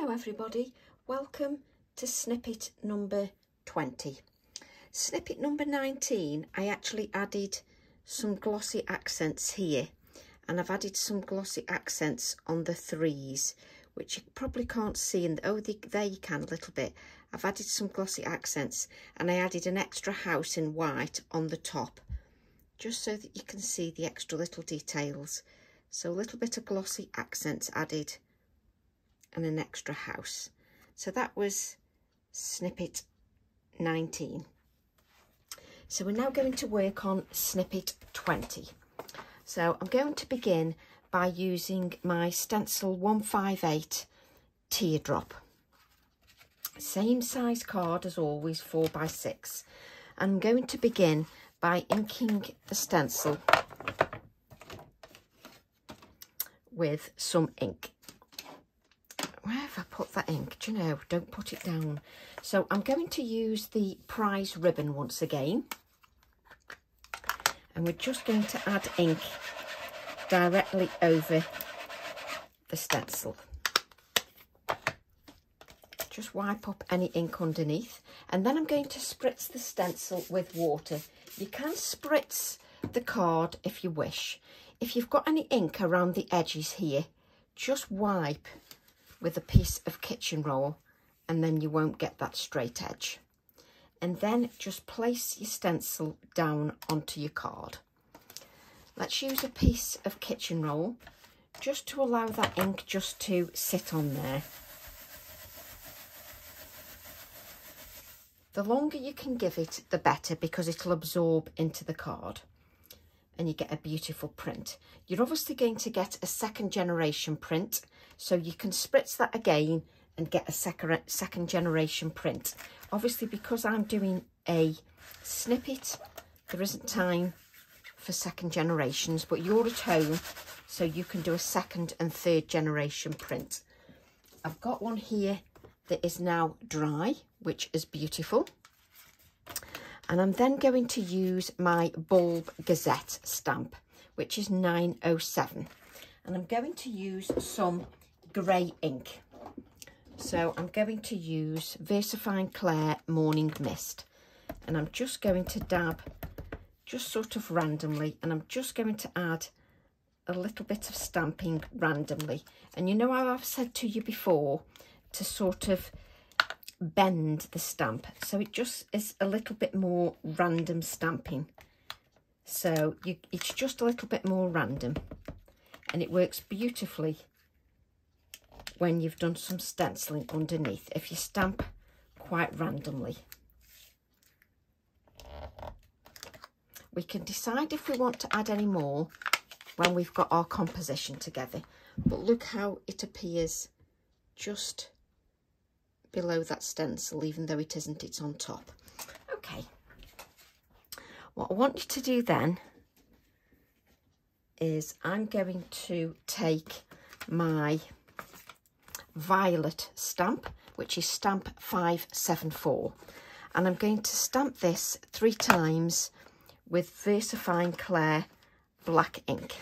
Hello everybody, welcome to snippet number 20. Snippet number 19, I actually added some glossy accents here and I've added some glossy accents on the threes which you probably can't see and oh the, there you can a little bit. I've added some glossy accents and I added an extra house in white on the top just so that you can see the extra little details. So a little bit of glossy accents added and an extra house. So that was snippet 19. So we're now going to work on snippet 20. So I'm going to begin by using my stencil 158 teardrop. Same size card as always, 4 by 6 I'm going to begin by inking the stencil with some ink where have I put that ink? Do you know, don't put it down. So I'm going to use the prize ribbon once again. And we're just going to add ink directly over the stencil. Just wipe up any ink underneath. And then I'm going to spritz the stencil with water. You can spritz the card if you wish. If you've got any ink around the edges here, just wipe with a piece of kitchen roll and then you won't get that straight edge. And then just place your stencil down onto your card. Let's use a piece of kitchen roll just to allow that ink just to sit on there. The longer you can give it, the better because it'll absorb into the card and you get a beautiful print. You're obviously going to get a second generation print, so you can spritz that again and get a second, second generation print. Obviously, because I'm doing a snippet, there isn't time for second generations, but you're at home, so you can do a second and third generation print. I've got one here that is now dry, which is beautiful. And I'm then going to use my Bulb Gazette stamp, which is 907. And I'm going to use some grey ink. So I'm going to use VersaFine Clair Morning Mist. And I'm just going to dab just sort of randomly. And I'm just going to add a little bit of stamping randomly. And you know how I've said to you before to sort of bend the stamp so it just is a little bit more random stamping so you, it's just a little bit more random and it works beautifully when you've done some stenciling underneath if you stamp quite randomly we can decide if we want to add any more when we've got our composition together but look how it appears just below that stencil, even though it isn't, it's on top. Okay. What I want you to do then is I'm going to take my violet stamp, which is stamp 574. And I'm going to stamp this three times with VersaFine Clair black ink.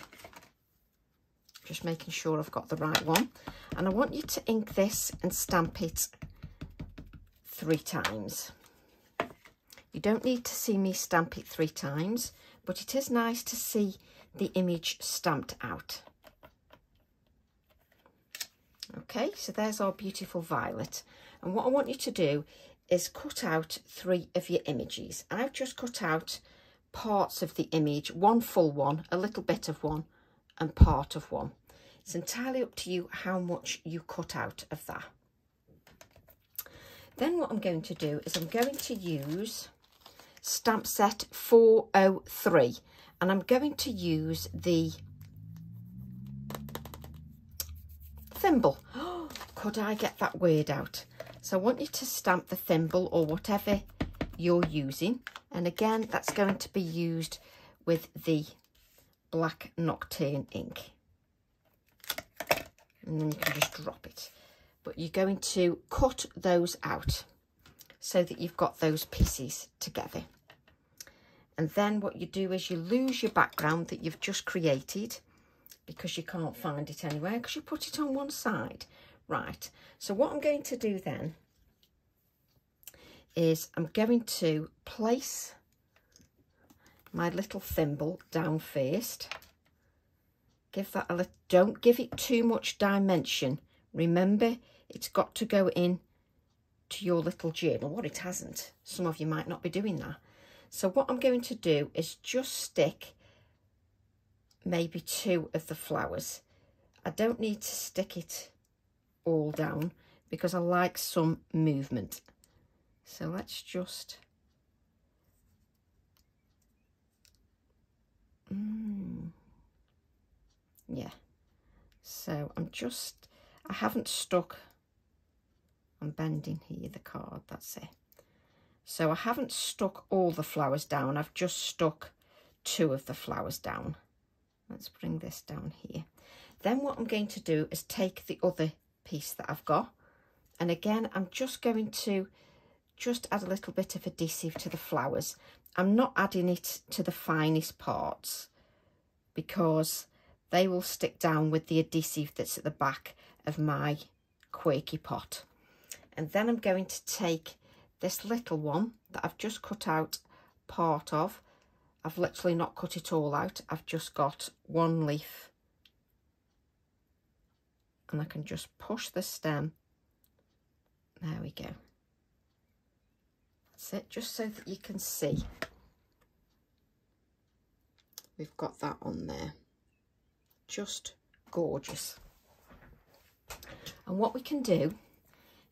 Just making sure I've got the right one. And I want you to ink this and stamp it three times. You don't need to see me stamp it three times, but it is nice to see the image stamped out. Okay, so there's our beautiful violet. And what I want you to do is cut out three of your images. I've just cut out parts of the image, one full one, a little bit of one, and part of one. It's entirely up to you how much you cut out of that. Then what I'm going to do is I'm going to use stamp set 403 and I'm going to use the thimble. could I get that word out? So I want you to stamp the thimble or whatever you're using. And again, that's going to be used with the black Nocturne ink. And then you can just drop it but you're going to cut those out so that you've got those pieces together. And then what you do is you lose your background that you've just created because you can't find it anywhere because you put it on one side. Right, so what I'm going to do then is I'm going to place my little thimble down first. Give that a little, don't give it too much dimension. Remember, it's got to go in to your little journal. What it hasn't, some of you might not be doing that. So what I'm going to do is just stick maybe two of the flowers. I don't need to stick it all down because I like some movement. So let's just... Mm, yeah. So I'm just... I haven't stuck... I'm bending here the card, that's it. So I haven't stuck all the flowers down. I've just stuck two of the flowers down. Let's bring this down here. Then what I'm going to do is take the other piece that I've got. And again, I'm just going to just add a little bit of adhesive to the flowers. I'm not adding it to the finest parts because they will stick down with the adhesive that's at the back of my quirky pot. And then I'm going to take this little one that I've just cut out part of. I've literally not cut it all out. I've just got one leaf and I can just push the stem. There we go. That's it, just so that you can see. We've got that on there. Just gorgeous. And what we can do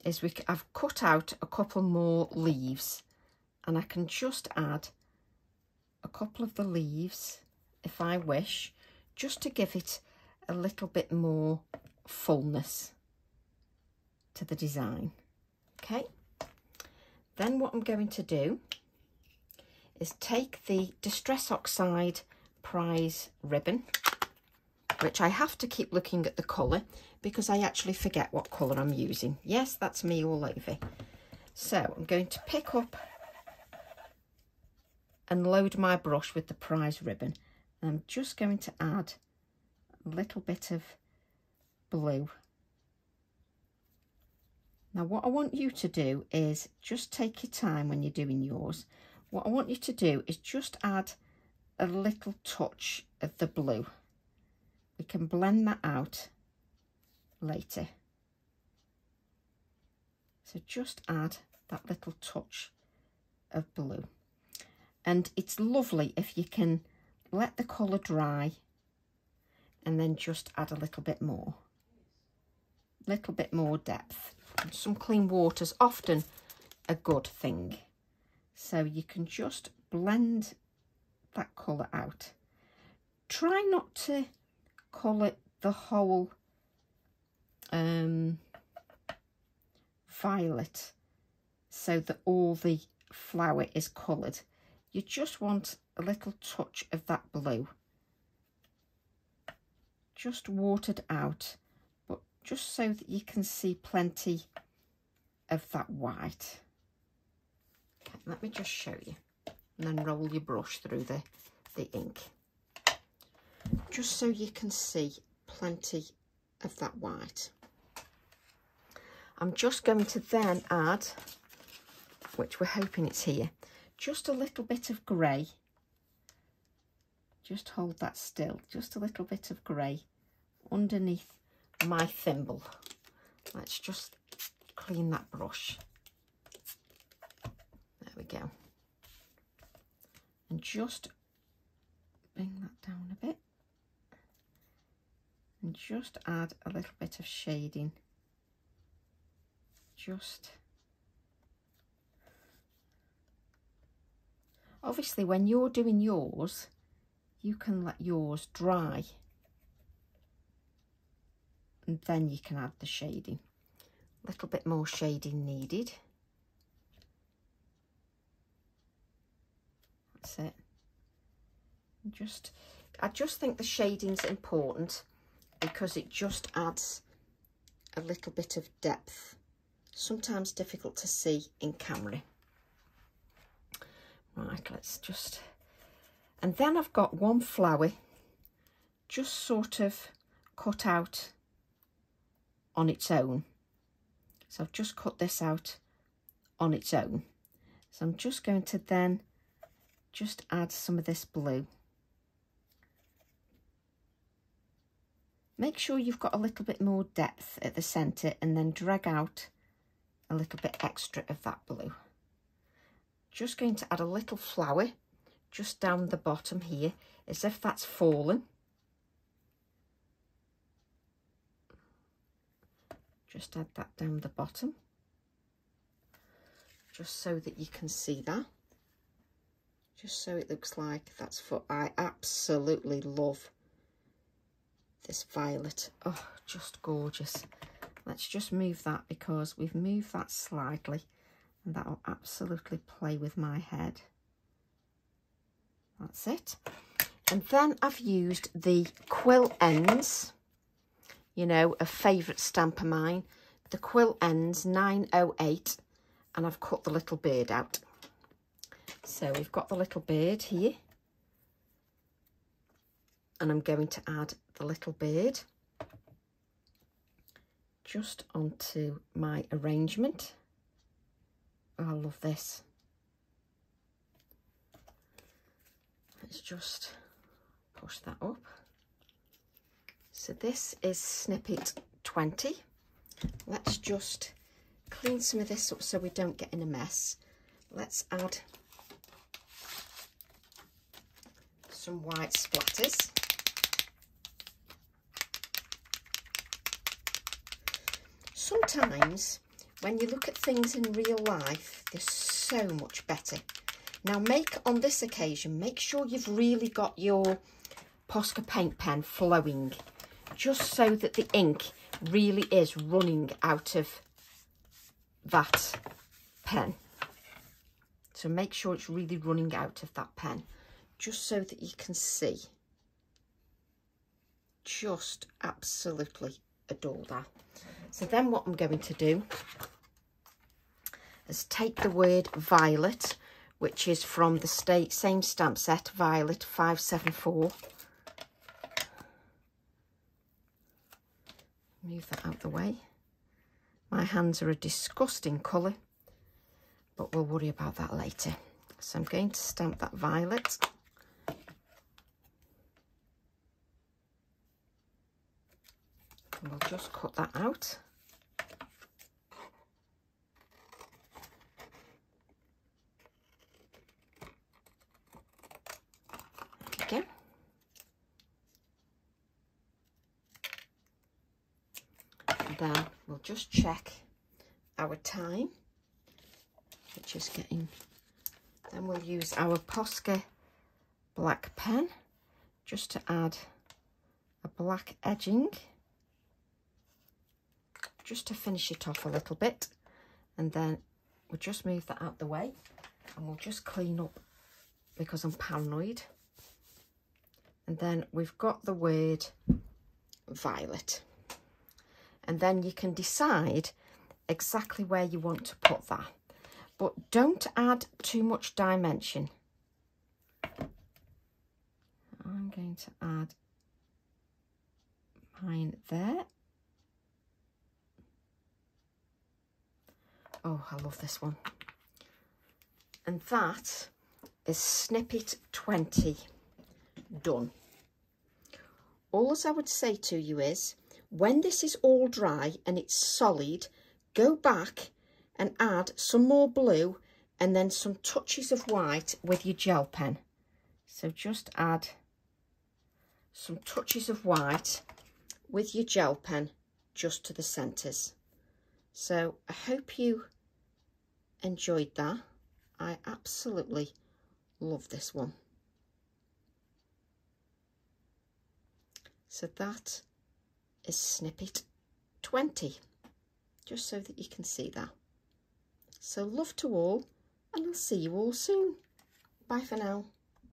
is we I've cut out a couple more leaves and I can just add a couple of the leaves if I wish just to give it a little bit more fullness to the design. Okay, then what I'm going to do is take the Distress Oxide Prize ribbon, which I have to keep looking at the colour because I actually forget what colour I'm using. Yes, that's me all over. So I'm going to pick up and load my brush with the prize ribbon. And I'm just going to add a little bit of blue. Now what I want you to do is just take your time when you're doing yours. What I want you to do is just add a little touch of the blue. We can blend that out later. So just add that little touch of blue. And it's lovely if you can let the colour dry and then just add a little bit more little bit more depth. And some clean water's often a good thing. So you can just blend that colour out. Try not to colour the whole um, violet so that all the flower is coloured. You just want a little touch of that blue. Just watered out but just so that you can see plenty of that white. Okay, let me just show you and then roll your brush through the, the ink. Just so you can see plenty of that white. I'm just going to then add, which we're hoping it's here, just a little bit of grey. Just hold that still, just a little bit of grey underneath my thimble. Let's just clean that brush. There we go. And just bring that down a bit. And just add a little bit of shading. Just obviously when you're doing yours you can let yours dry and then you can add the shading. A little bit more shading needed. That's it. Just, I just think the shading's important because it just adds a little bit of depth. Sometimes difficult to see in camera. Right, let's just... And then I've got one flower just sort of cut out on its own. So I've just cut this out on its own. So I'm just going to then just add some of this blue. Make sure you've got a little bit more depth at the centre and then drag out a little bit extra of that blue. Just going to add a little flower just down the bottom here as if that's fallen. Just add that down the bottom just so that you can see that. Just so it looks like that's for I absolutely love this violet. Oh just gorgeous. Let's just move that because we've moved that slightly and that'll absolutely play with my head. That's it. And then I've used the quill ends. You know a favourite stamp of mine. The quill ends 908 and I've cut the little bird out. So we've got the little bird here. And I'm going to add the little bird just onto my arrangement. Oh, I love this. Let's just push that up. So this is snippet 20. Let's just clean some of this up so we don't get in a mess. Let's add some white splatters. Sometimes when you look at things in real life, they're so much better. Now make, on this occasion, make sure you've really got your Posca paint pen flowing, just so that the ink really is running out of that pen. So make sure it's really running out of that pen, just so that you can see. Just absolutely adore that. So then what I'm going to do is take the word violet, which is from the state, same stamp set, Violet 574. Move that out of the way. My hands are a disgusting colour, but we'll worry about that later. So I'm going to stamp that violet. And we'll just cut that out. Then we'll just check our time, which is getting, then we'll use our Posca black pen just to add a black edging, just to finish it off a little bit. And then we'll just move that out the way and we'll just clean up because I'm paranoid. And then we've got the word violet and then you can decide exactly where you want to put that. But don't add too much dimension. I'm going to add mine there. Oh, I love this one. And that is snippet 20 done. All I would say to you is when this is all dry and it's solid, go back and add some more blue and then some touches of white with your gel pen. So just add some touches of white with your gel pen just to the centres. So I hope you enjoyed that. I absolutely love this one. So that is snippet 20, just so that you can see that. So love to all, and I'll see you all soon. Bye for now.